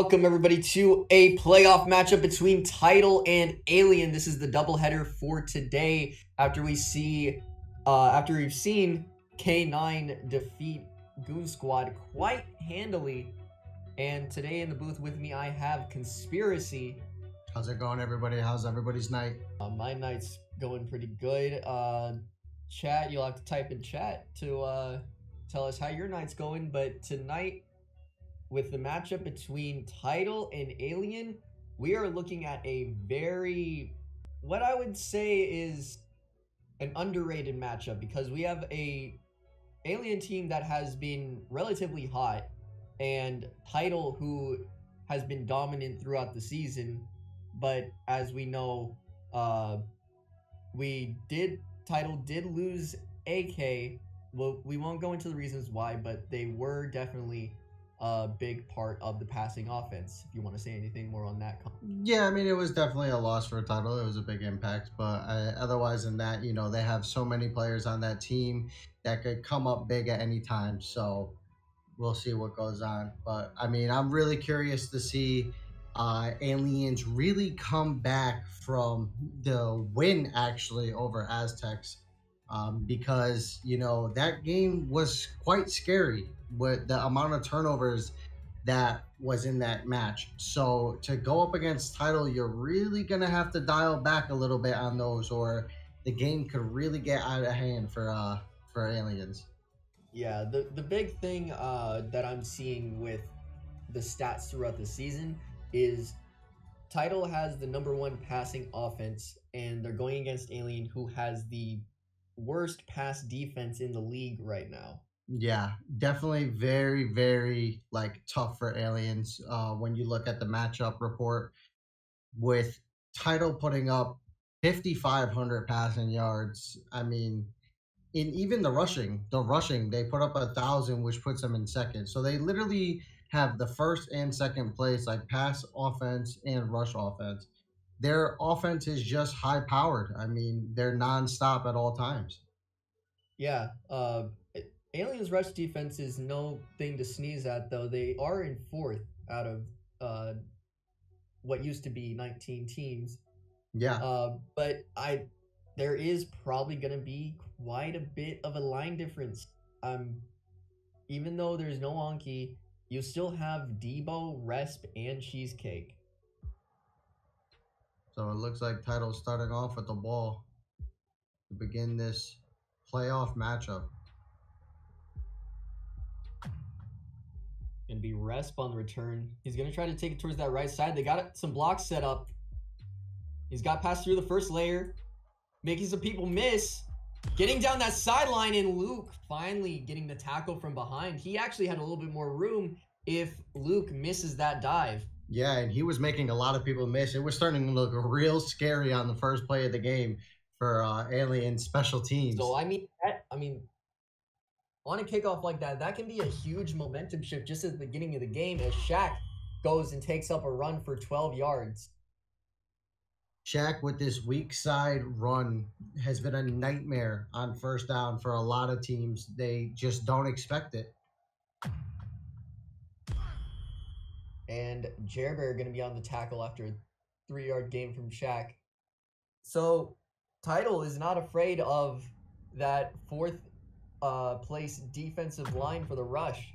welcome everybody to a playoff matchup between Tidal and Alien. This is the doubleheader for today. After we see, uh, after we've seen K9 defeat Goon Squad quite handily, and today in the booth with me I have Konspericy. How's it going, everybody? How's everybody's night? Uh, my night's going pretty good. Uh, chat, you'll have to type in chat to uh, tell us how your night's going. But tonight with the matchup between Tidal and Alien, we are looking at a very, what I would say is an underrated matchup because we have a Alien team that has been relatively hot and Tidal who has been dominant throughout the season. But as we know, uh, we did, Tidal did lose AK. Well, we won't go into the reasons why, but they were definitely a big part of the passing offense. If you want to say anything more on that. Yeah, I mean, it was definitely a loss for a Tidal. It was a big impact, but uh, otherwise than that, you know, they have so many players on that team that could come up big at any time. So we'll see what goes on. But I mean, I'm really curious to see uh, aliens really come back from the win actually over Aztecs. Um, because you know that game was quite scary with the amount of turnovers that was in that match. So to go up against Tidal, you're really gonna have to dial back a little bit on those, or the game could really get out of hand for uh for aliens. Yeah, the the big thing uh, that I'm seeing with the stats throughout the season is Tidal has the number one passing offense, and they're going against Alien, who has the worst pass defense in the league right now. Yeah, definitely very, very like tough for aliens. Uh, when you look at the matchup report with Tidal putting up 5,500 passing yards. I mean, in even the rushing, the rushing, they put up a thousand, which puts them in second. So they literally have the first and second place, like pass offense and rush offense. Their offense is just high powered. I mean, they're nonstop at all times. Yeah, uh, Aliens rush defense is no thing to sneeze at, though. They are in fourth out of uh, what used to be 19 teams. Yeah. Uh, but I, there is probably going to be quite a bit of a line difference. Um, even though there's no Anki, you still have Debo, Resp, and Cheesecake. So it looks like Tidal starting off with the ball to begin this playoff matchup. Gonna be Resp on the return. He's gonna try to take it towards that right side. They got some blocks set up. He's got passed through the first layer, making some people miss. Getting down that sideline, and Luke finally getting the tackle from behind. He actually had a little bit more room if Luke misses that dive. Yeah, and he was making a lot of people miss. It was starting to look real scary on the first play of the game for uh, Alien special teams. So I mean, that, I mean, on a kickoff like that, that can be a huge momentum shift just at the beginning of the game as Shaq goes and takes up a run for 12 yards. Shaq with this weak side run has been a nightmare on first down for a lot of teams. They just don't expect it. And Jerbear going to be on the tackle after a three yard gain from Shaq. So, Tidal is not afraid of that fourth uh, place defensive line for the rush.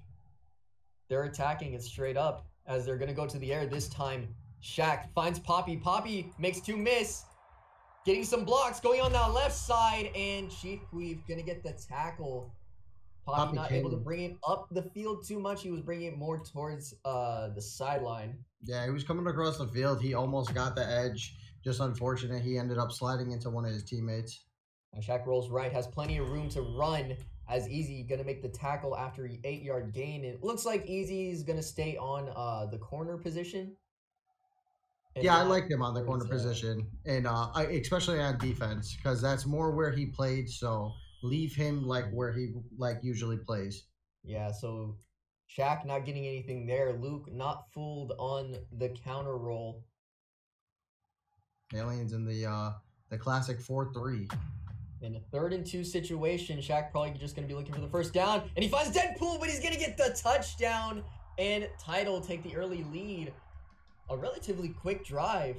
They're attacking it straight up as they're going to go to the air. This time, Shaq finds Poppy. Poppy makes two miss. Getting some blocks going on that left side. And Chief Queef going to get the tackle. Poppy, Poppy not able to bring it up the field too much. He was bringing it more towards uh, the sideline. Yeah, he was coming across the field. He almost got the edge. Just unfortunate. He ended up sliding into one of his teammates. Shaq rolls right, has plenty of room to run as Easy going to make the tackle after the eight yard gain. It looks like Easy is going to stay on uh, the corner position. Yeah, I like him on the corner uh, position, and uh, I, especially on defense because that's more where he played. So leave him like where he like usually plays. Yeah. So Shaq not getting anything there. Luke not fooled on the counter roll. Aliens in the uh the classic four three. In a third and two situation, Shaq probably just going to be looking for the first down. And he finds Deadpool, but he's going to get the touchdown. and Tidal take the early lead. A relatively quick drive.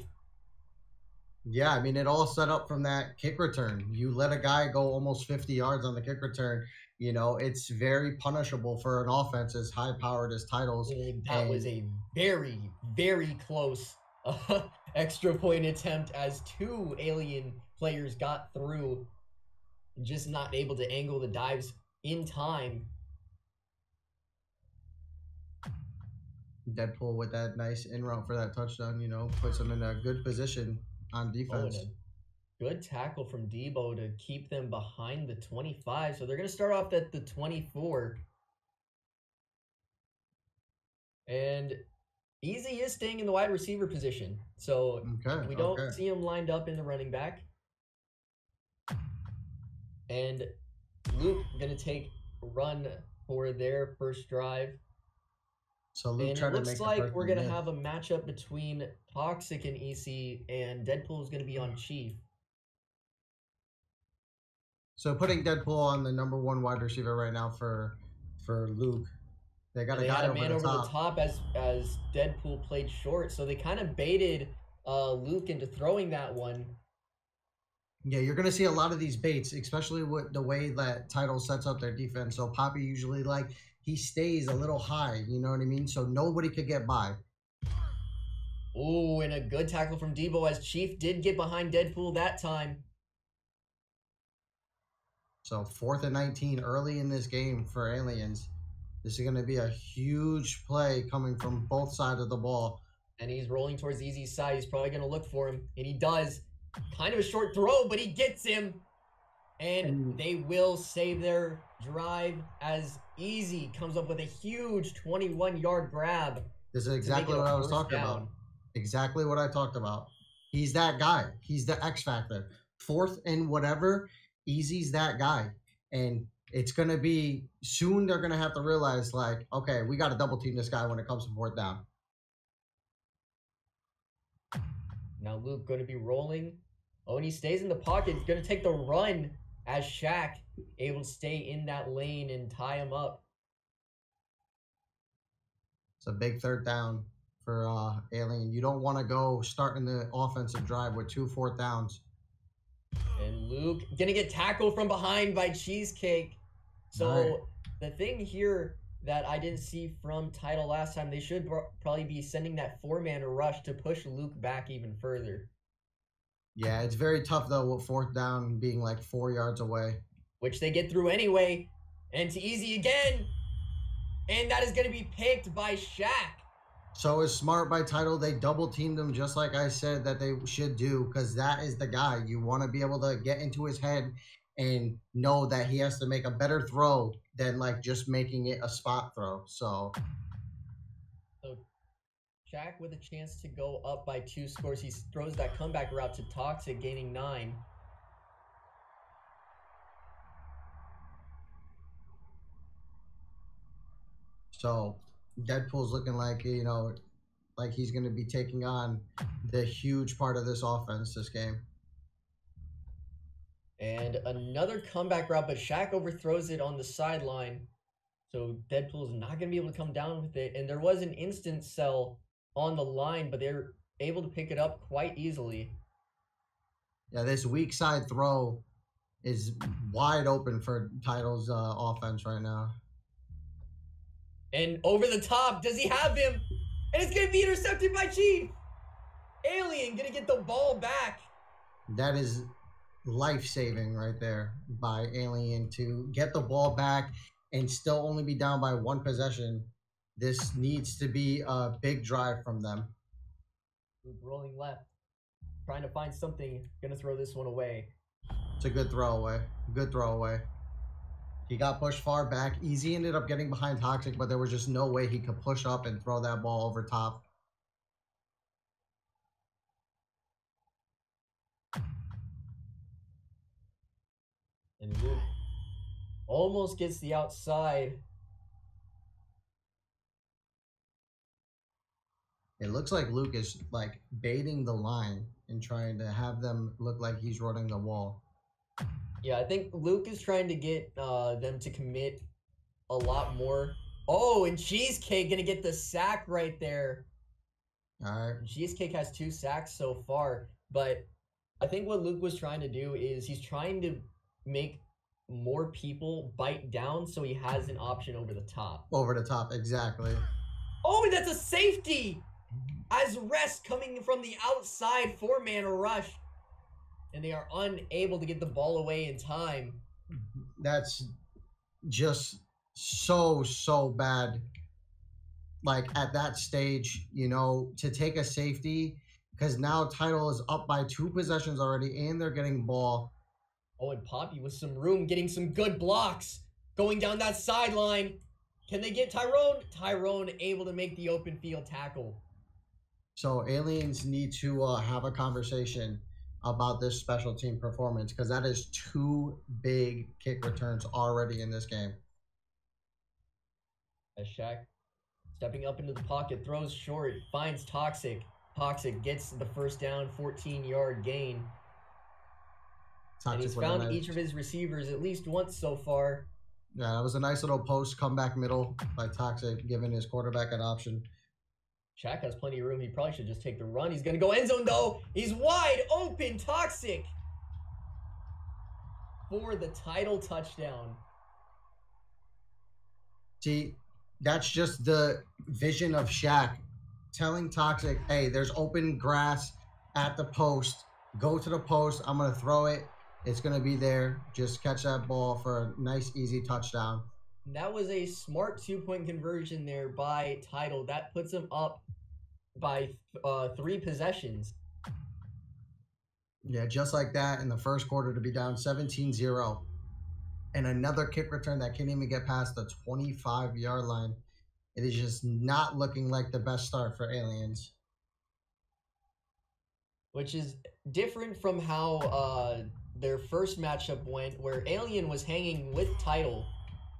Yeah, I mean, it all set up from that kick return. You let a guy go almost 50 yards on the kick return. You know, it's very punishable for an offense as high powered as Tidal's. And that was a very, very close uh, extra point attempt as two alien players got through, just not able to angle the dives in time. Deadpool with that nice in route for that touchdown, you know, puts him in a good position on Oh, defense. a good tackle from Debo to keep them behind the 25. So they're going to start off at the 24. And Easy is staying in the wide receiver position. So okay. we don't okay. see him lined up in the running back. And Luke going to take run for their first drive. So Luke And it to looks like we're gonna have a matchup between Toxic and Easy, and Deadpool is gonna be on Chief. So putting Deadpool on the number one wide receiver right now for for Luke. They got And a they guy a over, man the, over top. the top as as Deadpool played short, so they kind of baited uh, Luke into throwing that one. Yeah, you're gonna see a lot of these baits, especially with the way that Tidal sets up their defense. So Poppy usually like he stays a little high, you know what I mean? So nobody could get by. Ooh, and a good tackle from Debo as Chief did get behind Deadpool that time. So fourth and 19 early in this game for Aliens. This is going to be a huge play coming from both sides of the ball. And he's rolling towards Easy's side. He's probably gonna look for him, and he does. Kind of a short throw, but he gets him. And And- they will save their drive as Easy comes up with a huge 21 yard grab. This is exactly what I was talking down. about. Exactly what I talked about. He's that guy. He's the X factor. Fourth and whatever, Easy's that guy. And it's going to be soon they're going to have to realize like, okay, we got to double team this guy when it comes to fourth down. Now Luke going to be rolling. Oh, and he stays in the pocket. He's going to take the run as Shaq able to stay in that lane and tie him up. It's a big third down for uh, Alien. You don't want to go starting the offensive drive with two fourth downs. And Luke gonna get tackled from behind by Cheesecake. So Right. the thing here that I didn't see from Tidal last time, they should probably be sending that four man rush to push Luke back even further, Yeah, it's very tough though with fourth down being like four yards away. Which they get through anyway. And to easy again, and that is gonna be picked by Shaq. So it's smart by Tidal. They double teamed him just like I said that they should do because that is the guy. You want to be able to get into his head and know that he has to make a better throw than like just making it a spot throw. So So Shaq with a chance to go up by two scores. He throws that comeback route to Toxic, gaining nine. So Deadpool's looking like you know like he's going to be taking on the huge part of this offense this game. And another comeback route, but Shaq overthrows it on the sideline. So Deadpool's not going to be able to come down with it. And there was an instant sell on the line, but they're able to pick it up quite easily. Yeah, this weak side throw is wide open for Tidal's uh, offense right now. And over the top, does he have him? And it's going to be intercepted by Chief. Alien going to get the ball back. That is life saving right there by Alien to get the ball back and still only be down by one possession. This needs to be a big drive from them. Rolling left, trying to find something. Going to throw this one away. It's a good throwaway. Good throwaway. He got pushed far back. Easy ended up getting behind Toxic, but there was just no way he could push up and throw that ball over top. And Luke almost gets the outside. It looks like Luke is like baiting the line and trying to have them look like he's running the wall. Yeah, I think Luke is trying to get uh, them to commit a lot more Oh, and Cheesecake gonna get the sack right there. All right. Cheesecake has two sacks so far, but I think what Luke was trying to do is he's trying to make more people bite down so he has an option over the top. Over the top, exactly. Oh, and that's a safety! As Resp coming from the outside four man rush. And they are unable to get the ball away in time. That's just so, so bad. Like at that stage, you know, to take a safety, because now Tidal is up by two possessions already and they're getting ball. Oh, and Poppy with some room, getting some good blocks, going down that sideline. Can they get Tyrone? Tyrone able to make the open field tackle. So aliens need to uh, have a conversation about this special team performance because that is two big kick returns already in this game. As Shaq stepping up into the pocket, throws short, finds Toxic. Toxic gets the first down, 14 yard gain. Toxic and he's found nice- each of his receivers at least once so far. Yeah, that was a nice little post comeback middle by Toxic, giving his quarterback an option. Shaq has plenty of room. He probably should just take the run. He's going to go end zone, though. He's wide open. Toxic for the Tidal touchdown. See, that's just the vision of Shaq telling Toxic, hey, there's open grass at the post. Go to the post. I'm going to throw it. It's going to be there. Just catch that ball for a nice, easy touchdown. That was a smart two point conversion there by Tidal. That puts him up by uh, three possessions. Yeah, just like that in the first quarter to be down 17 0. And another kick return that can't even get past the 25 yard line. It is just not looking like the best start for Aliens. which is different from how uh, their first matchup went, where Alien was hanging with Tidal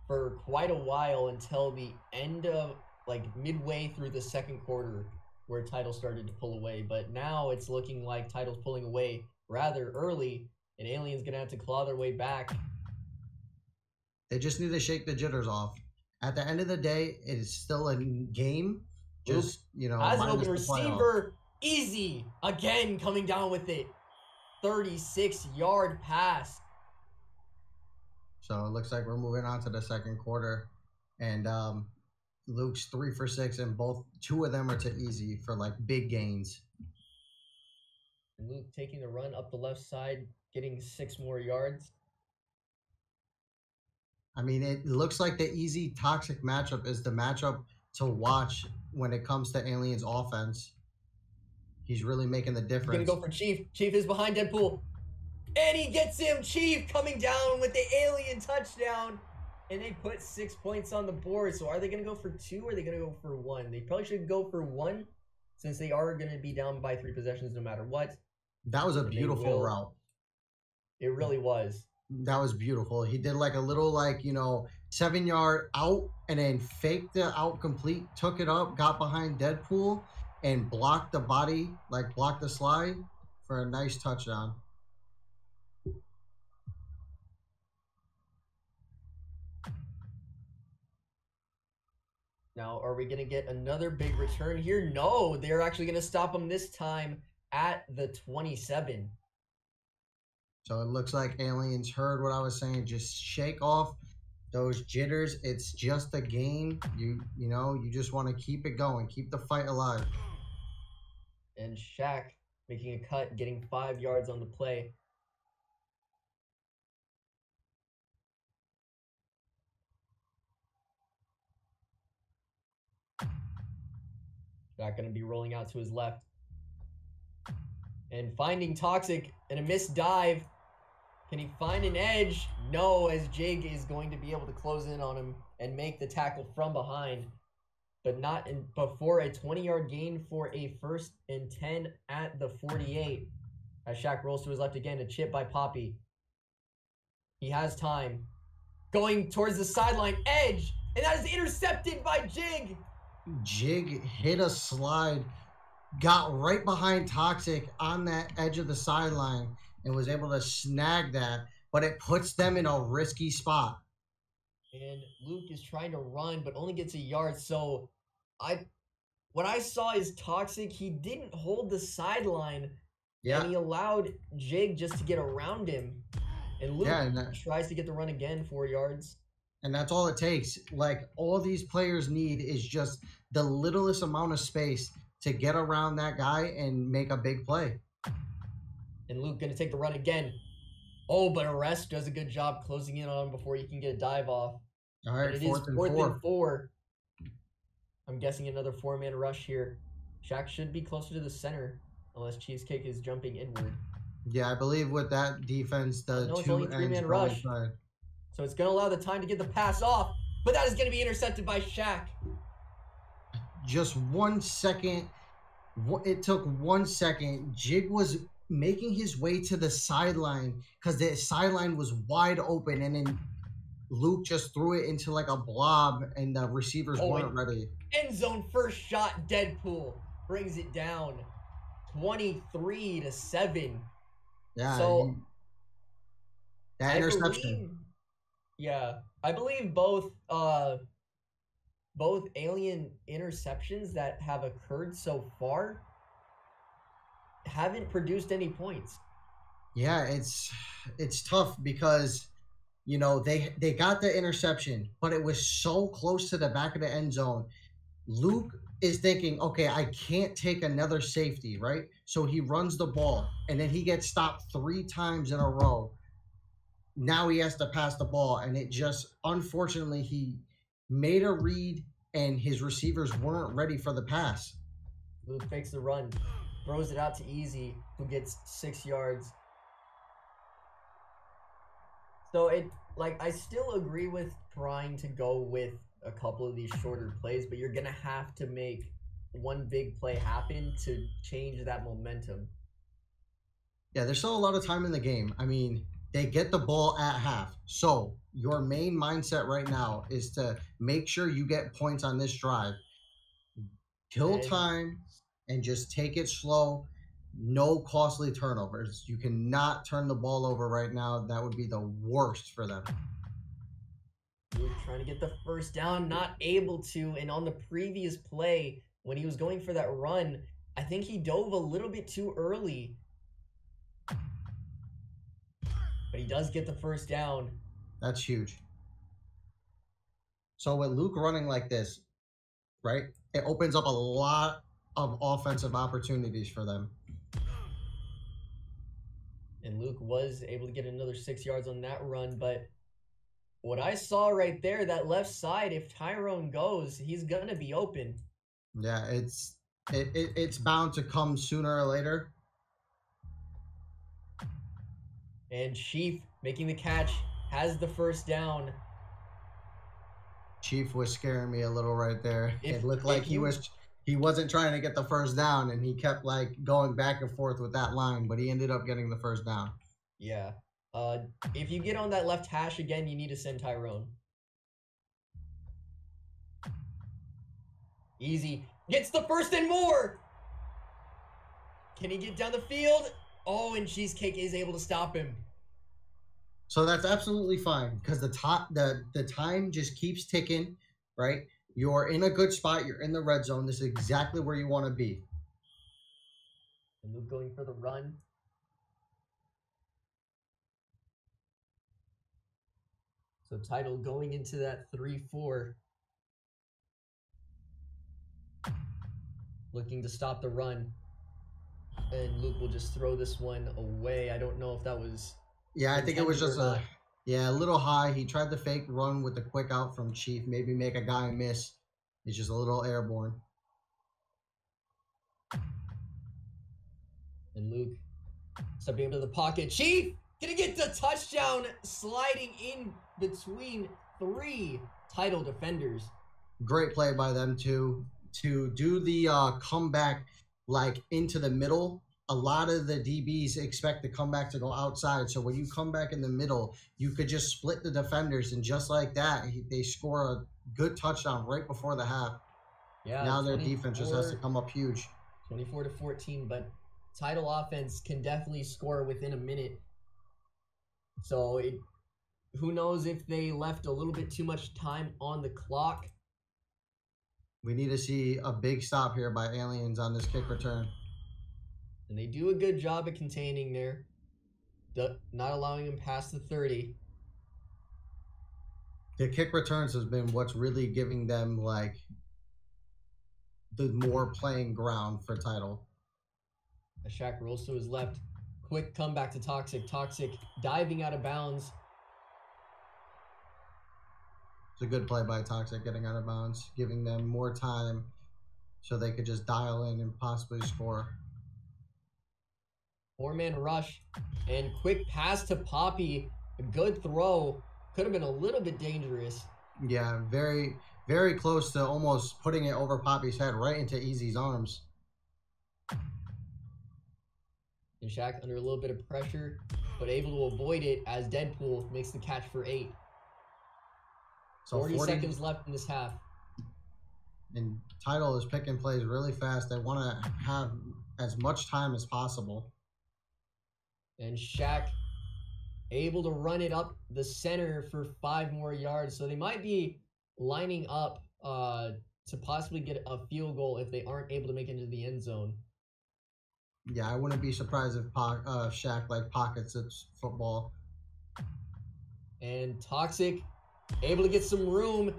for quite a while until the end of like midway through the second quarter, where Tidal started to pull away. But now it's looking like Tidal's pulling away rather early, and Alien's gonna have to claw their way back. They just need to shake the jitters off. At the end of the day, it is still a game. Just, you know, As an open playoff. receiver, easy again coming down with it. 36 yard pass. So it looks like we're moving on to the second quarter. And um, Luke's three for six, and both two of them are to easy for like big gains. Luke taking the run up the left side, getting six more yards. I mean, it looks like the easy toxic matchup is the matchup to watch when it comes to Aliens offense. He's really making the difference. He's difference. gonna go for Chief. Chief is behind Deadpool. And he gets him. Chief coming down with the alien touchdown. And they put six points on the board. So are they gonna go for two or are they gonna go for one? They probably should go for one since they are gonna be down by three possessions no matter what. that was a They beautiful route. It really was. That was beautiful. He did like a little like, you know, seven yard out and then faked the out complete, took it up, got behind Deadpool, and blocked the body, like blocked the slide for a nice touchdown. Now, are we going to get another big return here? No, they're actually going to stop him this time at the 27. So it looks like aliens heard what I was saying. Just shake off those jitters. It's just a game. You you know, you just want to keep it going, keep the fight alive. And Shaq making a cut, getting five yards on the play. Shaq going to be rolling out to his left. And finding Toxic in a missed dive. Can he find an edge? No, as Jig is going to be able to close in on him and make the tackle from behind but not in before a 20 yard gain for a first and 10 at the 48. As Shaq rolls to his left again, a chip by Poppy. He has time. Going towards the sideline edge, and that is intercepted by Jig. Jig hit a slide, got right behind Toxic on that edge of the sideline, and was able to snag that. But it puts them in a risky spot. And Luke is trying to run, but only gets a yard. So I what I saw is toxic. He didn't hold the sideline. Yeah. And he allowed Jig just to get around him. And Luke Yeah, and that- tries to get the run again, four yards. And that's all it takes. Like all these players need is just the littlest amount of space to get around that guy and make a big play. And Luke gonna take the run again. Oh, but Arrest does a good job closing in on him before he can get a dive off. All right, it is fourth and fourth four. and four. I'm guessing another four man rush here. Shaq should be closer to the center unless Cheesecake is jumping inward. Yeah, I believe with that defense, the No, it's two only three-man probably rush. try- So it's gonna allow the time to get the pass off, but that is gonna be intercepted by Shaq. just one second. It took one second. Jig was making his way to the sideline because the sideline was wide open, and then Luke just threw it into like a blob, and the receivers Oh, weren't ready. End zone first shot, Deadpool brings it down. 23 to 7. Yeah. So, that I interception. believe- yeah, I believe both uh both alien interceptions that have occurred so far haven't produced any points. Yeah, it's it's tough because you know they they got the interception, but it was so close to the back of the end zone. Luke is thinking, okay, I can't take another safety, right? So he runs the ball, and then he gets stopped three times in a row. Now he has to pass the ball, and it just unfortunately he made a read, and his receivers weren't ready for the pass. Luke fakes the run, throws it out to Easy, who gets six yards. So it like I still agree with trying to go with a couple of these shorter plays, but you're gonna have to make one big play happen to change that momentum. Yeah, there's still a lot of time in the game. I mean, they get the ball at half. So your main mindset right now is to make sure you get points on this drive. Kill time and just take it slow. No costly turnovers. You cannot turn the ball over right now. That would be the worst for them. Luke trying to get the first down, not able to. And on the previous play, when he was going for that run, I think he dove a little bit too early. But he does get the first down. That's huge. So with Luke running like this, right, it opens up a lot of offensive opportunities for them. And Luke was able to get another six yards on that run. But what I saw right there, that left side, if Tyrone goes, he's going to be open. Yeah, it's it, it it's bound to come sooner or later. And Chief making the catch has the first down. Chief was scaring me a little right there. If- it looked like he you- was he wasn't trying to get the first down and he kept like going back and forth with that line, but he ended up getting the first down. Yeah. Uh, if you get on that left hash again, you need to send Tyrone. Easy. Gets the first and more. Can he get down the field? Oh, and Cheesecake is able to stop him. So that's absolutely fine because the top the the time just keeps ticking, right? You're in a good spot. You're in the red zone. This is exactly where you want to be. Luke going for the run. So Tidal going into that 3-4. Looking to stop the run. And Luke will just throw this one away. I don't know if that was Yeah, I think it was just a yeah a little high. He tried the fake run with the quick out from Chief, maybe make a guy miss. It's just a little airborne. And Luke stepping into the pocket. Chief gonna get the touchdown, sliding in between three Tidal defenders. great play by them too to do the uh, comeback like into the middle. A lot of the DBs expect the comeback to go outside, so when you come back in the middle, you could just split the defenders, and just like that, they score a good touchdown right before the half. Yeah. now their defense just has to come up huge. 24 to 14, but Tidal offense can definitely score within a minute. So it who knows if they left a little bit too much time on the clock. We need to see a big stop here by aliens on this kick return. And they do a good job at containing there, not allowing him past the 30. The kick returns has been what's really giving them like the more playing ground for Tidal. As Shaq rolls to his left. Quick comeback to Toxic. Toxic diving out of bounds. It's a good play by Toxic getting out of bounds, giving them more time so they could just dial in and possibly score. Four man rush and quick pass to Poppy. A good throw. Could have been a little bit dangerous. Yeah, very, very close to almost putting it over Poppy's head right into Easy's arms. And Shaq under a little bit of pressure, but able to avoid it as Deadpool makes the catch for eight. So 40, seconds left in this half. And Tidal is picking plays really fast. They want to have as much time as possible. And Shaq able to run it up the center for five more yards. So they might be lining up uh, to possibly get a field goal if they aren't able to make it into the end zone. Yeah, I wouldn't be surprised if po- uh, Shaq like pockets its football. And Toxic able to get some room,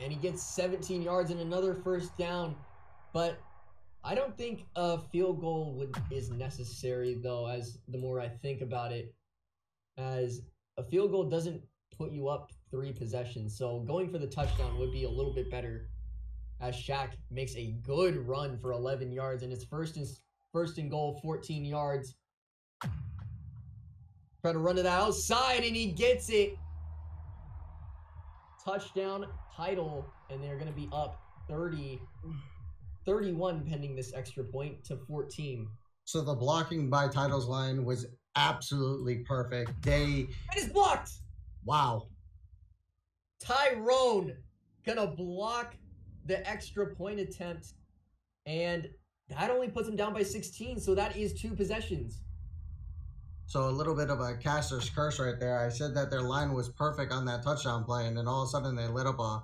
and he gets 17 yards and another first down. But I don't think a field goal would is necessary though. As the more I think about it, as a field goal doesn't put you up three possessions, so going for the touchdown would be a little bit better. As Shaq makes a good run for 11 yards, and it's first and first and goal, 14 yards. Try to run to the outside, and he gets it. Touchdown Tidal, and they're going to be up 30, 31 pending this extra point to 14. So the blocking by Tidal's line was absolutely perfect. They It is blocked. wow. Tyrone gonna block the extra point attempt, and that only puts him down by 16. So that is two possessions. So a little bit of a caster's curse right there. I said that their line was perfect on that touchdown play, and then all of a sudden they lit up a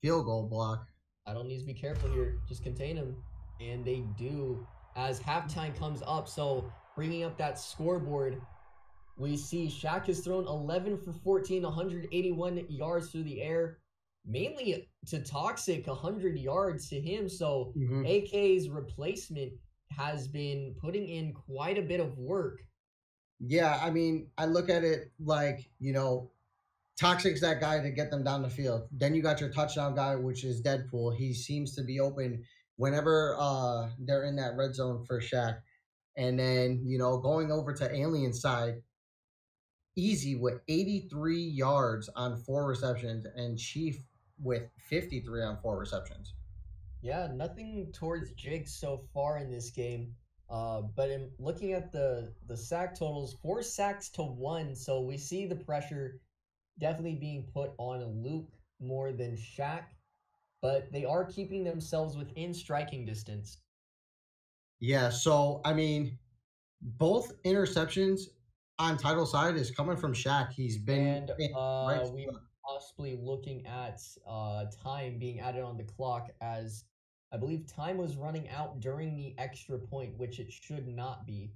field goal block. I don't need to be careful here. Just contain him, and they do as halftime comes up. So bringing up that scoreboard, we see Shaq has thrown 11 for 14, 181 yards through the air, mainly to Toxic, 100 yards to him. So Mhm. AK's replacement has been putting in quite a bit of work. Yeah, I mean, I look at it like, you know, Toxic's that guy to get them down the field. Then you got your touchdown guy, which is Deadpool. He seems to be open whenever uh they're in that red zone for Shaq. And then, you know, going over to Alien side, easy with 83 yards on four receptions, and Chief with 53 on four receptions. Yeah, nothing towards Jig so far in this game. Uh, but in looking at the the sack totals, four sacks to one, so we see the pressure definitely being put on a Luke more than Shaq, but they are keeping themselves within striking distance. Yeah, so I mean, both interceptions on Tidal side is coming from Shaq. He's been And uh, right we possibly looking at uh, time being added on the clock as I believe time was running out during the extra point, which it should not be.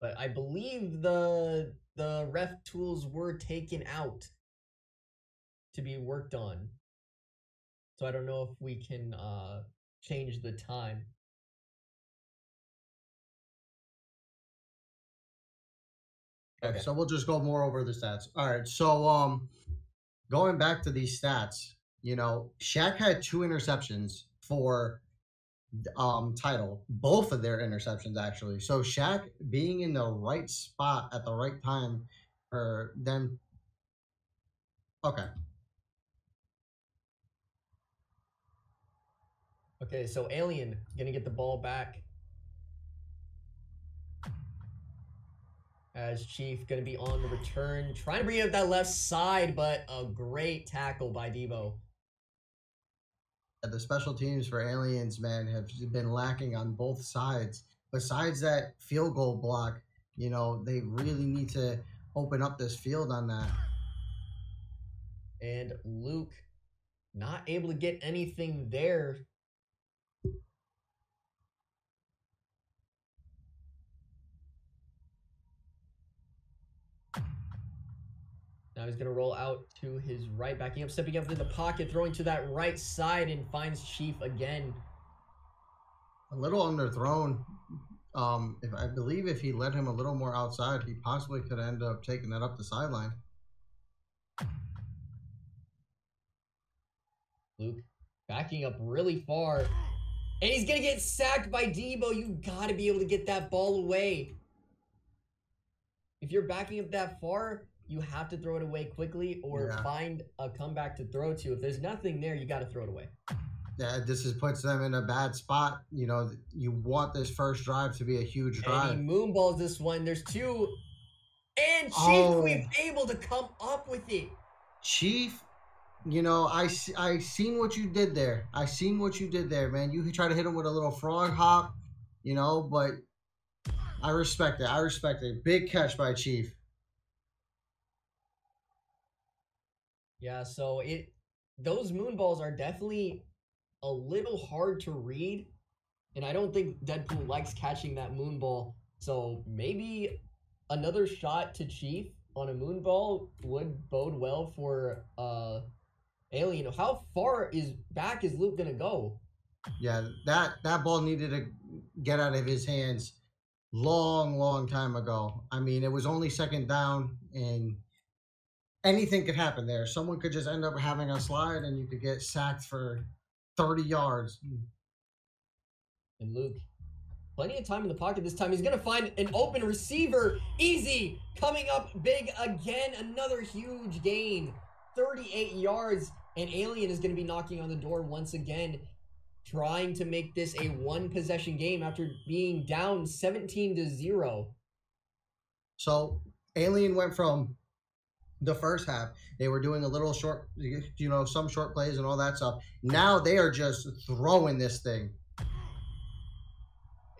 But I believe the the ref tools were taken out to be worked on. So I don't know if we can uh change the time. Okay, Okay. so we'll just go more over the stats. All right, so um, going back to these stats, you know, Shaq had two interceptions for um Tidal, both of their interceptions actually. So Shaq being in the right spot at the right time for them. Okay, Okay, so Alien gonna get the ball back. As Chief gonna be on the return, trying to bring up that left side, but a great tackle by Debo. The special teams for aliens, man, have been lacking on both sides. Besides that field goal block, you know, they really need to open up this field on that. And Luke not able to get anything there. Now he's going to roll out to his right, backing up, stepping up in the pocket, throwing to that right side, and finds Chief again. A little underthrown. Um, if I believe if he led him a little more outside, he possibly could end up taking that up the sideline. Luke backing up really far. And he's going to get sacked by Debo. You got to be able to get that ball away. If you're backing up that far, you have to throw it away quickly or Yeah. find a comeback to throw to. If there's nothing there, you got to throw it away. Yeah, this is puts them in a bad spot. You know, you want this first drive to be a huge And drive. he moonballs this one. There's two. And Chief Oh. Queef able to come up with it. Chief, you know, I I seen what you did there. I seen what you did there, man. You try to hit him with a little frog hop, you know, but I respect it. I respect it. Big catch by Chief. Yeah, so it those moonballs are definitely a little hard to read, and I don't think Deadpool likes catching that moonball. So maybe another shot to Chief on a moonball would bode well for uh Alien. How far is back is Luke gonna go? Yeah, that that ball needed to get out of his hands long, long time ago. I mean, it was only second down, and anything could happen there. Someone could just end up having a slide, and you could get sacked for thirty yards. And Luke, plenty of time in the pocket this time. He's gonna find an open receiver. Easy coming up big again. Another huge gain. 38 yards. And Alien is gonna be knocking on the door once again, trying to make this a one possession game after being down 17 to 0. So Alien went from the first half, they were doing a little short, you know, some short plays and all that stuff. Now they are just throwing this thing.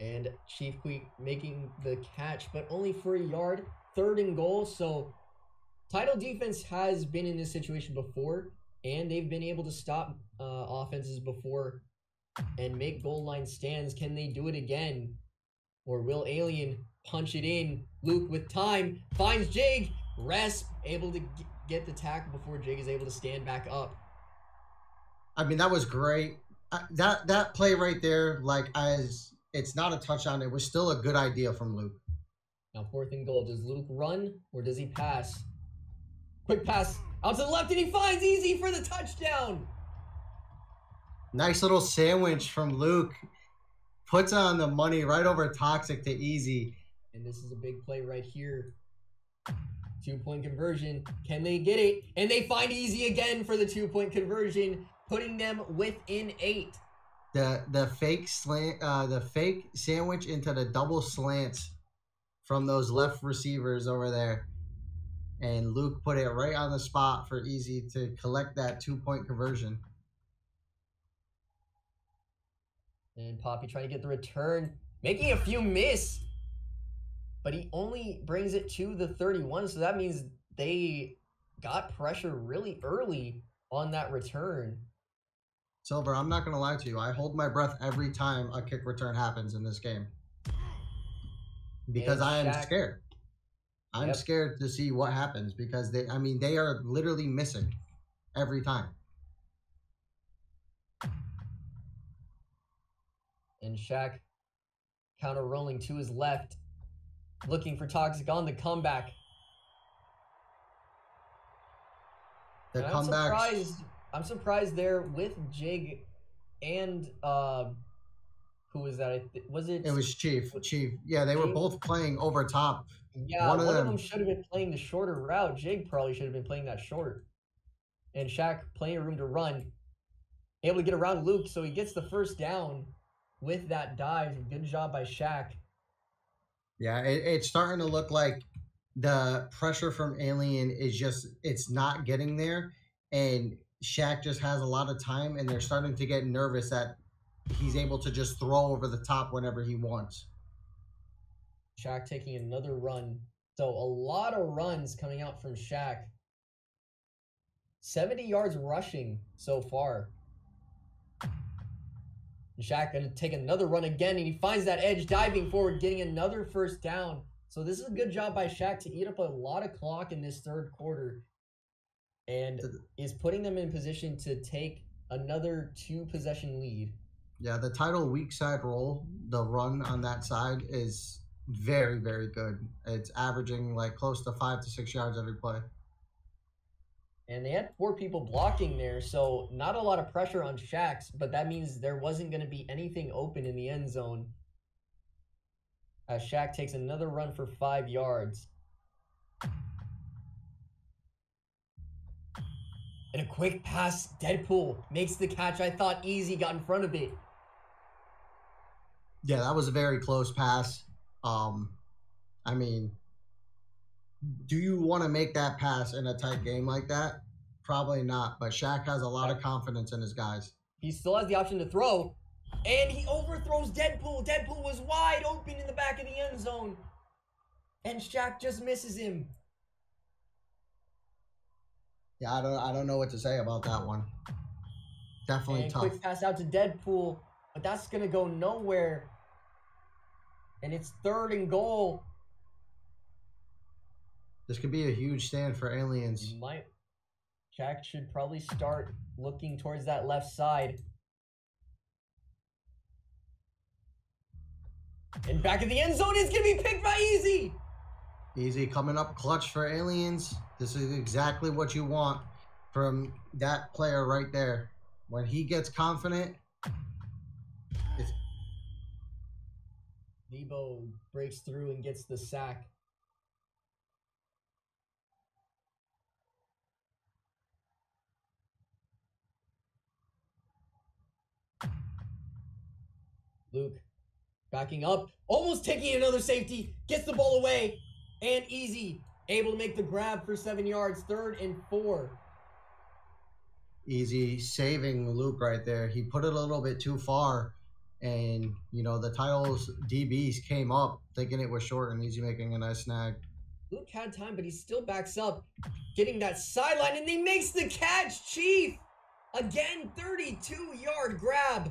And Chief Queef making the catch, but only for a yard. Third and goal. So Tidal defense has been in this situation before, and they've been able to stop uh, offenses before and make goal line stands. Can they do it again? Or will Alien punch it in? Luke with time finds Jig. Resp able to get the tackle before Jig is able to stand back up. I mean, that was great. That that play right there, like as it's not a touchdown, it was still a good idea from Luke. Now fourth and goal. Does Luke run or does he pass? Quick pass out to the left and he finds easy for the touchdown. Nice little sandwich from Luke. Puts on the money right over toxic to easy. And this is a big play right here. Two point conversion. Can they get it? And they find easy again for the two point conversion, putting them within eight. The the fake slant, uh, the fake sandwich into the double slants from those left receivers over there, and Luke put it right on the spot for easy to collect that two point conversion. And Poppy trying to get the return, making a few miss. But he only brings it to the 31, so that means they got pressure really early on that return. Silver, I'm not gonna lie to you. I hold my breath every time a kick return happens in this game because And I am Shaq- scared. I'm Yep. scared to see what happens because they. I mean, they are literally missing every time. And Shaq counter rolling to his left, looking for Toxic on the comeback. The I'm comebacks. surprised. I'm surprised there with Jig and uh, who was that? Was it? It was Chief. Chief. Yeah, they were both playing over top. Yeah, one one, of of them. them should have been playing the shorter route. Jig probably should have been playing that short. And Shaq plenty of room to run, able to get around Luke, so he gets the first down with that dive. Good job by Shaq. Yeah, it, it's starting to look like the pressure from Alien is just it's not getting there, and Shaq just has a lot of time, and they're starting to get nervous that he's able to just throw over the top whenever he wants. Shaq taking another run. So a lot of runs coming out from Shaq. 70 yards rushing so far. Shaq gonna take another run again, and he finds that edge diving forward, getting another first down. So this is a good job by Shaq to eat up a lot of clock in this third quarter, and is putting them in position to take another two possession lead. Yeah, the Tidal weak side roll, the run on that side is very, very good. It's averaging like close to five to six yards every play. And they had four people blocking there, so not a lot of pressure on Shaq's, but that means there wasn't going to be anything open in the end zone. As Shaq takes another run for five yards. And a quick pass, Deadpool makes the catch. I thought Easy got in front of it. Yeah, that was a very close pass. Um, I mean, do you want to make that pass in a tight game like that? Probably not. But Shaq has a lot of confidence in his guys. He still has the option to throw, and he overthrows Deadpool. Deadpool was wide open in the back of the end zone, and Shaq just misses him. Yeah, I don't, I don't know what to say about that one. Definitely and tough. Quick pass out to Deadpool, but that's gonna go nowhere. And it's third and goal. This could be a huge stand for aliens. Might Shaq should probably start looking towards that left side. And back in the end zone is gonna be picked by Easy. Easy coming up clutch for aliens. This is exactly what you want from that player right there. When he gets confident, it's Debo breaks through and gets the sack. Luke backing up, almost taking another safety, gets the ball away, and easy, able to make the grab for seven yards, third and four. easy saving Luke right there. He put it a little bit too far. And, you know, the Tidal's DBs came up thinking it was short and easy making a nice snag. Luke had time, but he still backs up, getting that sideline, and he makes the catch, Chief! Again, 32 yard grab.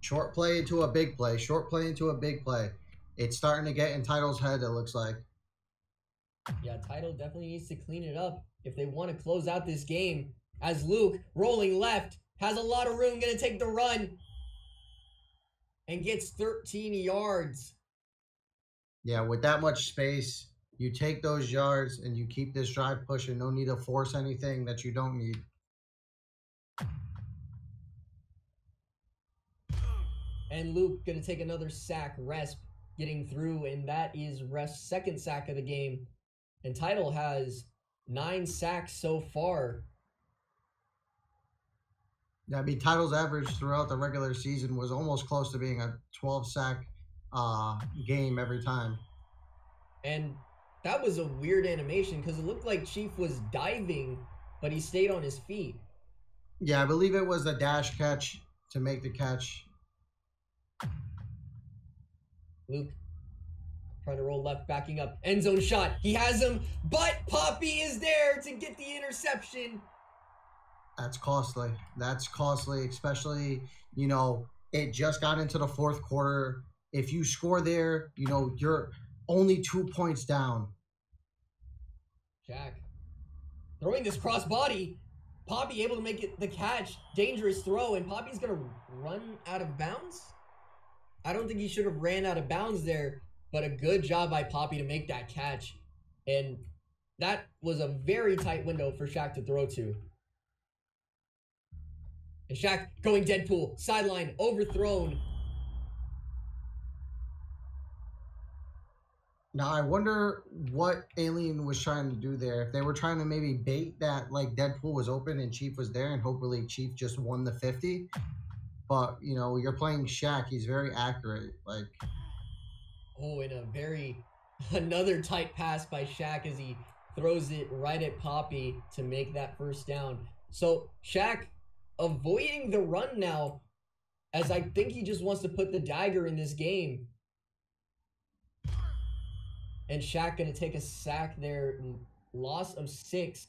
Short play into a big play. Short play into a big play. It's starting to get in Tidal's head, it looks like. Yeah, Tidal definitely needs to clean it up if they want to close out this game. As Luke, rolling left, has a lot of room, gonna take the run, and gets 13 yards. Yeah, with that much space, you take those yards and you keep this drive pushing. No need to force anything that you don't need. And Luke gonna take another sack, Resp getting through, and that is Resp's second sack of the game. And Tidal has nine sacks so far. Yeah, I mean, Tidal's average throughout the regular season was almost close to being a 12 sack uh, game every time. And that was a weird animation because it looked like Chief was diving, but he stayed on his feet. Yeah, I believe it was a dash catch to make the catch. Luke trying to roll left, backing up. End zone shot. He has him, but Poppy is there to get the interception. That's costly. That's costly, especially, you know, it just got into the fourth quarter. If you score there, you know, you're only two points down. Shaq throwing this cross body. Poppy able to make it the catch. Dangerous throw, and Poppy's gonna run out of bounds. I don't think he should have ran out of bounds there, but a good job by Poppy to make that catch. And that was a very tight window for Shaq to throw to. And Shaq going Deadpool, sideline, overthrown. Now I wonder what Alien was trying to do there. If they were trying to maybe bait that like Deadpool was open and Chief was there, and hopefully Chief just won the fifty. But you know, you're playing Shaq. He's very accurate. Like Oh, in a very Another tight pass by Shaq as he throws it right at Poppy to make that first down. So Shaq avoiding the run now, as I think he just wants to put the dagger in this game. And Shaq gonna take a sack there, loss of six.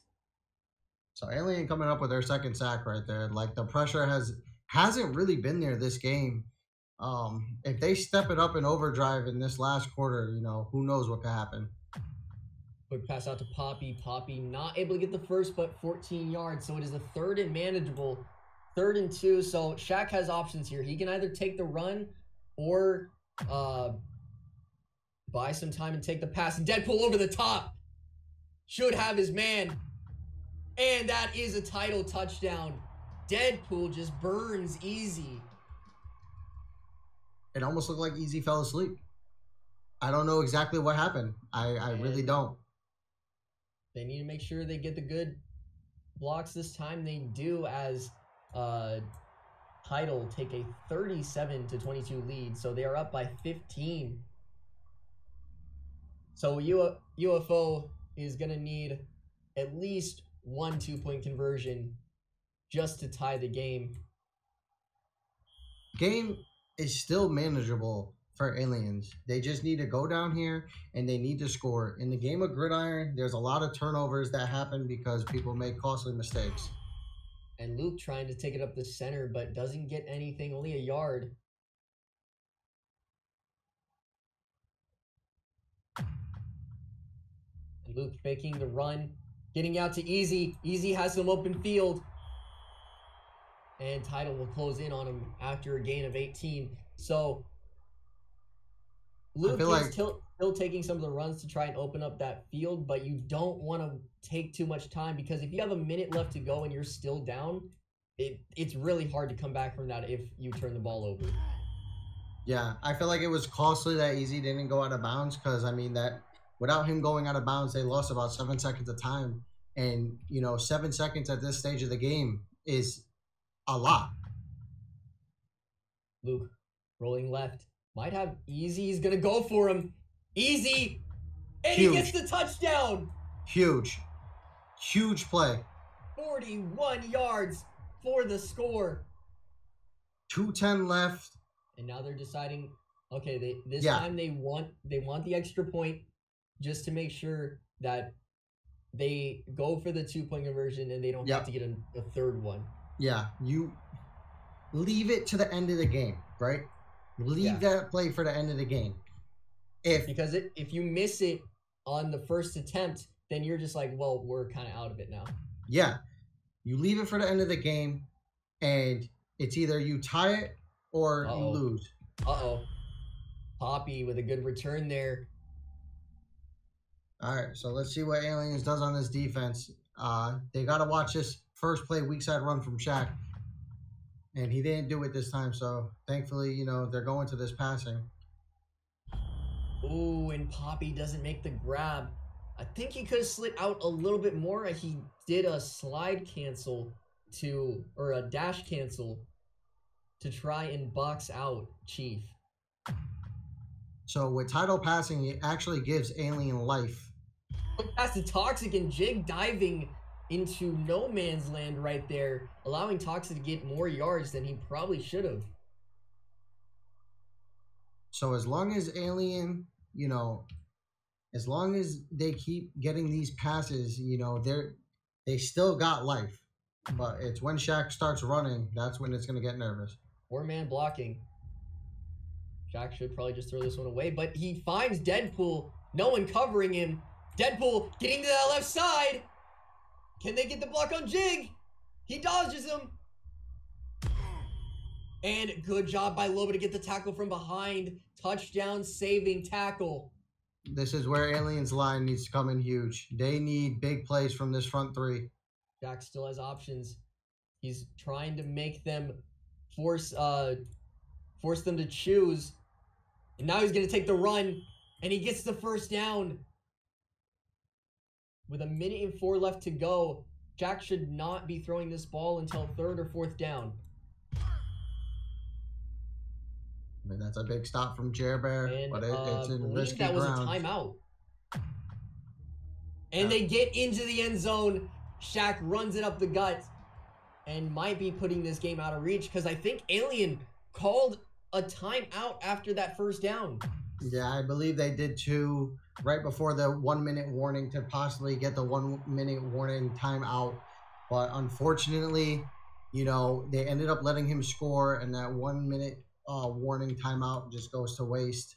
So Alien coming up with their second sack right there. Like the pressure has hasn't really been there this game. Um, if they step it up in overdrive in this last quarter, you know, who knows what could happen. Quick pass out to Poppy. Poppy not able to get the first, but 14 yards. So it is a third and manageable. Third and two. So Shaq has options here. He can either take the run or uh, buy some time and take the pass. Deadpool over the top. Should have his man. And that is a Tidal touchdown. Deadpool just burns easy. It almost looked like Easy fell asleep. I don't know exactly what happened. I, I really don't. They need to make sure they get the good blocks this time. They do as uh, Tidal take a 37 to 22 lead. So they are up by 15. So U- UFO is going to need at least one two point conversion just to tie the game. Game is still manageable for aliens. They just need to go down here and they need to score. In the game of gridiron, there's a lot of turnovers that happen because people make costly mistakes. And Luke trying to take it up the center, but doesn't get anything, only a yard. And Luke making the run, getting out to Easy. Easy has some open field. And Tidal will close in on him after a gain of 18. So Luke is like- still, still taking some of the runs to try and open up that field, but you don't want to take too much time because if you have a minute left to go and you're still down, it it's really hard to come back from that if you turn the ball over. Yeah, I feel like it was costly that Easy didn't go out of bounds because I mean that without him going out of bounds, they lost about seven seconds of time, and you know seven seconds at this stage of the game is a lot. Luke rolling left. Might have easy. He's gonna go for him. Easy. And Huge. he gets the touchdown. Huge, huge play. 41 yards for the score. Two ten left. And now they're deciding, okay, they this Yeah. time they want they want the extra point just to make sure that they go for the two point conversion and they don't Yep. have to get a, a third one. Yeah, you leave it to the end of the game, right? Leave Yeah. that play for the end of the game. If Because it, if you miss it on the first attempt, then you're just like, well, we're kind of out of it now. yeah, you leave it for the end of the game, and it's either you tie it or you Uh-oh. lose. Uh oh. Poppy with a good return there. All right, so let's see what Aliens does on this defense. Uh, they got to watch this first play weak side run from Shaq, and he didn't do it this time. So thankfully, you know they're going to this passing. Ooh, and Poppy doesn't make the grab. I think he could have slid out a little bit more. He did a slide cancel to, or a dash cancel to try and box out Chief. So with Tidal passing, it actually gives Alien life. Pass to Toxic and Jig diving into no man's land right there, allowing Toxic to get more yards than he probably should have. So as long as Alien, you know, as long as they keep getting these passes, you know, they're they still got life. But it's when Shaq starts running, that's when it's gonna get nervous. Four man blocking. Shaq should probably just throw this one away, but he finds Deadpool. No one covering him. Deadpool getting to that left side. Can they get the block on Jig? He dodges him. And good job by Loba to get the tackle from behind. Touchdown saving tackle. This is where Aliens line needs to come in huge. They need big plays from this front three. Shaq still has options. He's trying to make them force uh force them to choose. And now he's gonna take the run, and he gets the first down. With a minute and four left to go, Shaq should not be throwing this ball until third or fourth down. I mean, that's a big stop from Jer Bear, And but it, uh, it's in risky that was ground. a timeout. And Yeah. they get into the end zone. Shaq runs it up the gut and might be putting this game out of reach because I think Alien called a timeout after that first down. Yeah, I believe they did too, right before the one minute warning to possibly get the one minute warning timeout. But unfortunately, you know, they ended up letting him score, and that one minute uh, warning timeout just goes to waste.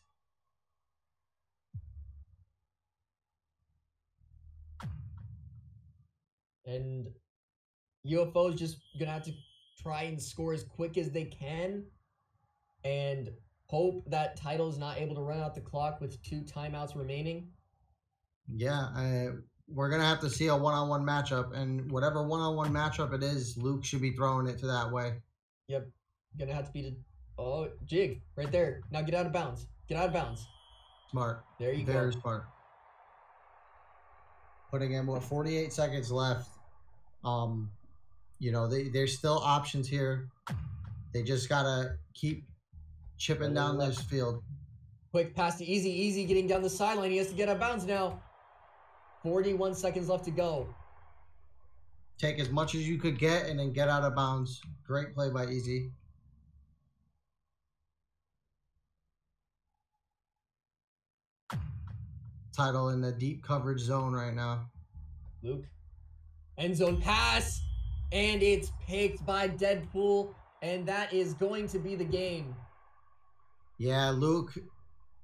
And UFO's just gonna have to try and score as quick as they can and hope that Tidal's not able to run out the clock with two timeouts remaining. Yeah, I, we're gonna have to see a one on one matchup, and whatever one on one matchup it is, Luke should be throwing it to that way. Yep. Gonna have to be the oh jig right there. Now get out of bounds. Get out of bounds. Smart. There you Very go. Very smart. Putting in what 48 seconds left. Um, you know, they, there's still options here. They just gotta keep chipping down uh, this field. Quick pass to Easy. Easy getting down the sideline. He has to get out of bounds now. 41 seconds left to go. Take as much as you could get and then get out of bounds. Great play by Easy. Tidal in the deep coverage zone right now. Luke. End zone pass. And it's picked by Deadpool. And that is going to be the game. Yeah, Luke,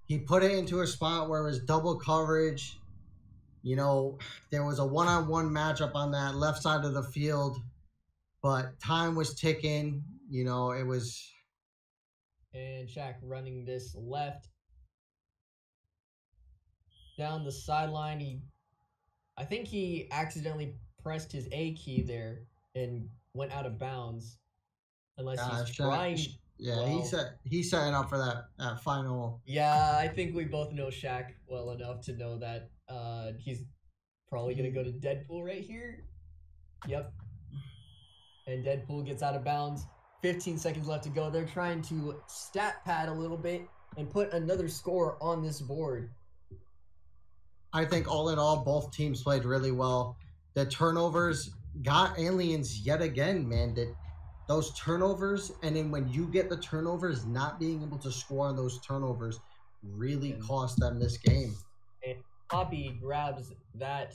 he put it into a spot where it was double coverage. You know, there was a one on one matchup on that left side of the field, but time was ticking. You know, it was, And Shaq running this left. Down the sideline. He I think he accidentally pressed his A key there and went out of bounds. Unless uh, he's Shaq- trying yeah, well- he set, he's setting up for that, that final. Yeah, I think we both know Shaq well enough to know that uh, he's probably gonna go to Deadpool right here. Yep. And Deadpool gets out of bounds. 15 seconds left to go. They're trying to stat pad a little bit and put another score on this board. I think all in all, both teams played really well. The turnovers got aliens yet again, man. That those turnovers, and then when you get the turnovers, not being able to score on those turnovers really cost them this game. Poppy grabs that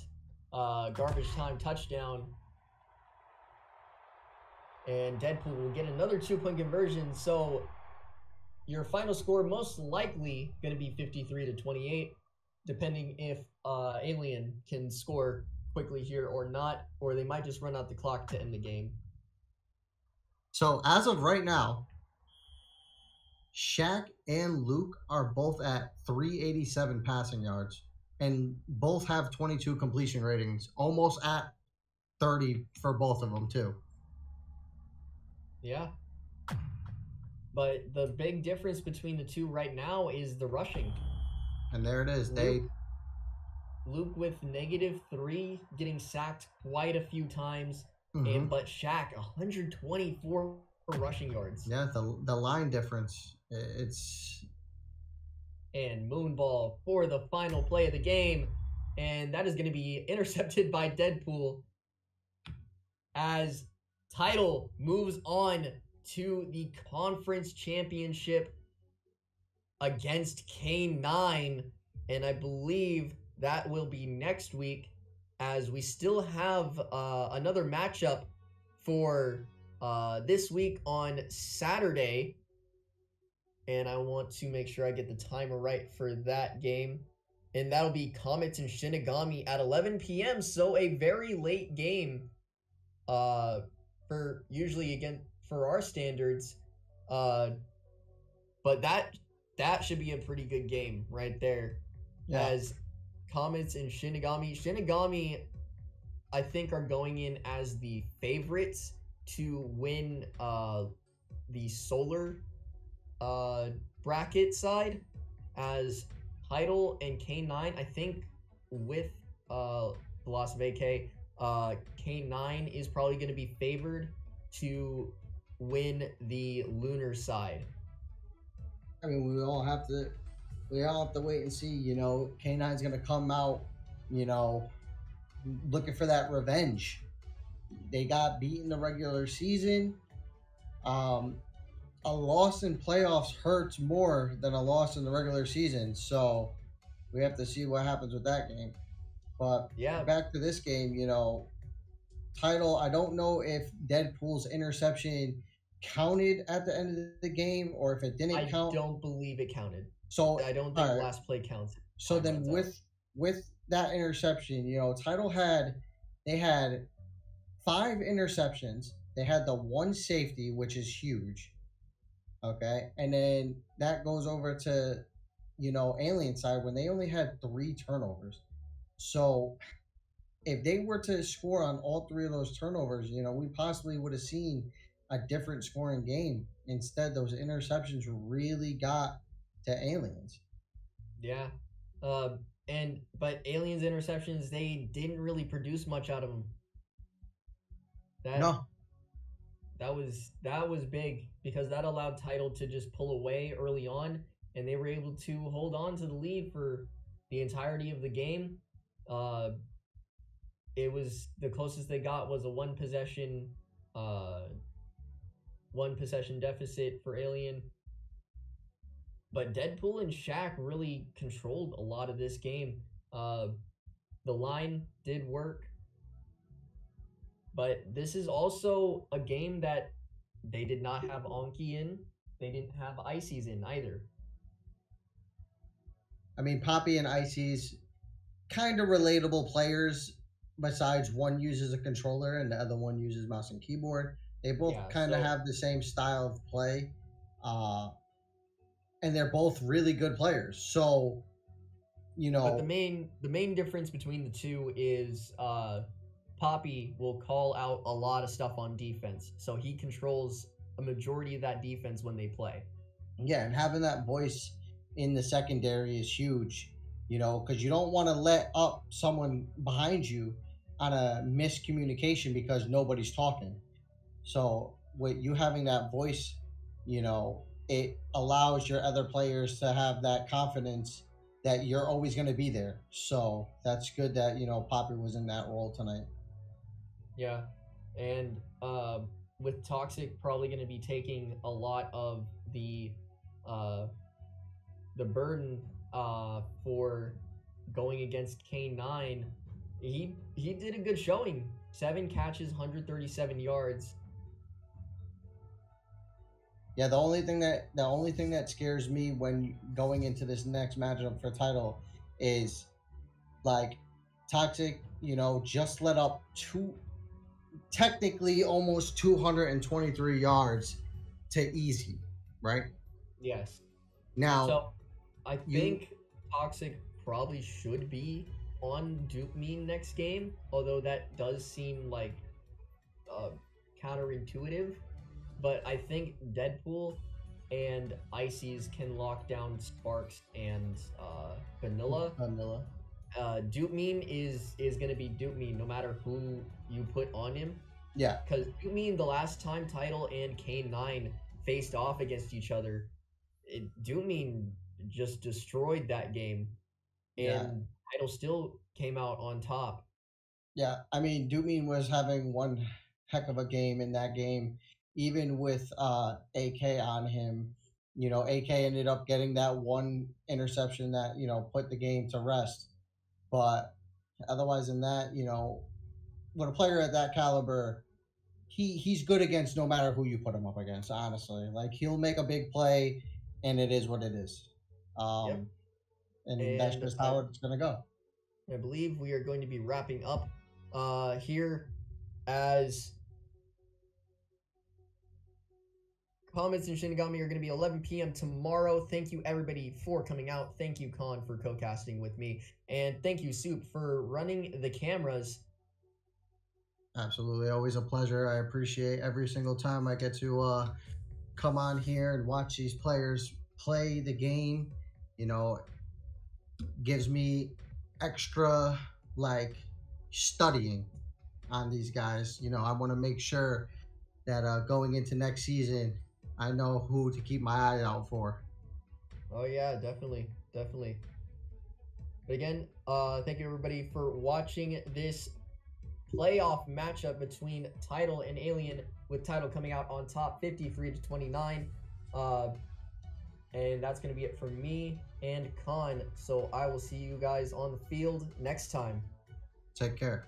uh, garbage time touchdown. And Deadpool will get another two point conversion. So your final score most likely going to be 53 to 28, depending if uh, Alien can score quickly here or not, or they might just run out the clock to end the game. So as of right now, Shaq and Luke are both at 387 passing yards, and both have 22 completion ratings, almost at 30 for both of them too. Yeah. But the big difference between the two right now is the rushing. And there it is. They Luke- Luke with negative three, getting sacked quite a few times, mhm. and but Shaq 124 rushing yards Yeah, the the line difference. It's and Moonball for the final play of the game, and that is going to be intercepted by Deadpool as Tidal moves on to the conference championship against K9, and I believe that will be next week as we still have uh, another matchup for uh, this week on Saturday. And I want to make sure I get the timer right for that game. And that'll be Comets and Shinigami at 11 p.m. So a very late game. Uh, for usually again for our standards. Uh, but that that should be a pretty good game right there yeah. as Comets and Shinigami. Shinigami, I think, are going in as the favorites to win uh, the solar uh, bracket side, as Tidal and K9, I think, with uh, of AK, uh, K9 is probably going to be favored to win the lunar side. I mean, we all have to, we all have to wait and see. You know, K9's gonna come out, you know, looking for that revenge. They got beat in the regular season. Um, a loss in playoffs hurts more than a loss in the regular season. So we have to see what happens with that game. But Yeah. back to this game, you know, Tidal. I don't know if Deadpool's interception counted at the end of the game or if it didn't I count. I don't believe it counted. So I don't think alright. last play counts. so then runs out. with with that interception, you know, Tidal had they had five interceptions. They had the one safety, which is huge. Okay, and then that goes over to you know alien side when they only had three turnovers. So if they were to score on all three of those turnovers, you know, we possibly would have seen a different scoring game. Instead, those interceptions really got to aliens. Yeah. Uh, and but aliens interceptions they didn't really produce much out of them. That No, that was that was big because that allowed Tidal to just pull away early on and they were able to hold on to the lead for the entirety of the game. Uh, it was the closest they got was a one possession uh, one possession deficit for Alien. But Deadpool and Shaq really controlled a lot of this game. Uh, the line did work. But this is also a game that they did not have Anki in. They didn't have Ices in either. I mean, Poppy and Icy's kind of relatable players. Besides, one uses a controller and the other one uses mouse and keyboard. They both Yeah, kind of so- have the same style of play, uh, and they're both really good players. So, you know, But the main the main difference between the two is uh, Poppy will call out a lot of stuff on defense, so he controls a majority of that defense when they play. Yeah, and having that voice in the secondary is huge, you know, because you don't want to let up someone behind you on a miscommunication because nobody's talking. So, with you having that voice, you know, it allows your other players to have that confidence that you're always going to be there. So, that's good that, you know, Poppy was in that role tonight. Yeah, and uh, with Toxic probably going to be taking a lot of the uh, the burden uh, for going against K9. He he did a good showing. Seven catches, 137 yards. Yeah, the only thing that the only thing that scares me when going into this next matchup for Tidal is like toxic, you know, just let up two technically almost 223 yards to easy, right? Yes. Now, So I you- think Toxic probably should be on Duke Mean next game, although that does seem like uh, counterintuitive. But I think Deadpool and Ices can lock down Sparks and uh, Vanilla. Vanilla. Uh, Duke Mean is is gonna be Duke Mean no matter who you put on him. Yeah, Because Duke Mean the last time Tidal and K9 faced off against each other, it, Duke Mean just destroyed that game, and Yeah. Tidal still came out on top. yeah. I mean, Dumean was having one heck of a game in that game, even with uh, AK on him. You know, AK ended up getting that one interception that you know put the game to rest. But otherwise than that, you know, with a player at that caliber, he he's good against no matter who you put him up against. Honestly, like he'll make a big play, and it is what it is. Um, Yep. and, that's just how it's gonna go. I believe we are going to be wrapping up uh, here as Comets in Shinigami are going to be 11 p.m. tomorrow. Thank you everybody for coming out. Thank you Khan for co-casting with me, and thank you Soup for running the cameras. Absolutely, always a pleasure. I appreciate every single time I get to uh, come on here and watch these players play the game. You know, gives me extra like studying on these guys. You know, I want to make sure that uh, going into next season, I know who to keep my eye out for. Oh yeah, definitely, definitely. But again, uh, thank you everybody for watching this playoff matchup between Tidal and Alien, with Tidal coming out on top, 53 to 29. Uh, and that's gonna be it for me and Khan. So I will see you guys on the field next time. Take care.